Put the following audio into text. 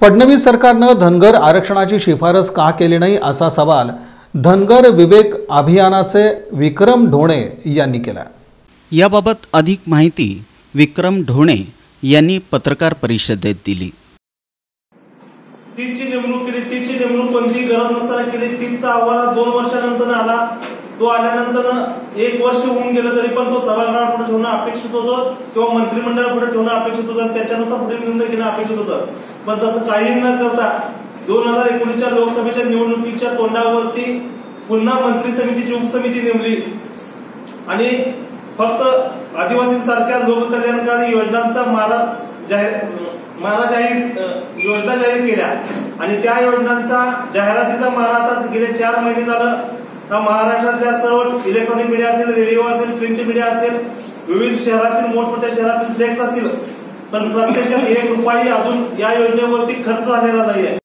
फडणवीस सरकारनं धनगर आरक्षणाची शिफारस का केली नाही असा सवाल धनगर विवेक अभियानाचे विक्रम ढोणे यांनी केला याबाबत अधिक माहिती विक्रम ढोणे यांनी पत्रकार परिषदेत दिली. तीनची नेमणूक केली तीनची नेमणूक कोणती गरज नसताना केली. तीनचा अहवाल दोन वर्षानंतर आला. तो आल्यानंतर एक वर्ष होऊन गेलं तरी पण तो सभागृहापुढे ठेवणं अपेक्षित होतं किंवा मंत्रिमंडळापुढे ठेवणं अपेक्षित होतं आणि त्याच्यानुसार पुढे निर्णय घेणं अपेक्षित होतं. पण तसं काहीही न करता दोन हजार एकोणीसच्या लोकसभेच्या निवडणुकीच्या तोंडावरती पुन्हा मंत्री समितीची उपसमिती नेमली. आणि फक्त आदिवासींसारख्या लोककल्याणकारी योजनांचा मारा जाहीर मारा जाहीर योजना जाहीर केल्या. आणि त्या योजनांचा जाहिरातीचा मारा आता गेले चार महिने झालं. हा महाराष्ट्रातल्या सर्व इलेक्ट्रॉनिक मीडिया असेल रेडिओ असेल प्रिंट मीडिया असेल विविध शहरातील मोठमोठ्या शहरातील फ्लेक्स असतील. पण प्रत्यक्षात एक रुपयाही अजून या योजनेवरती खर्च झालेला नाहीये.